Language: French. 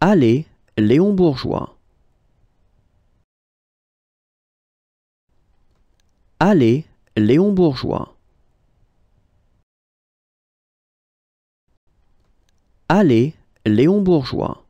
Allez, Léon Bourgeois. Allez, Léon Bourgeois. Allez, Léon Bourgeois.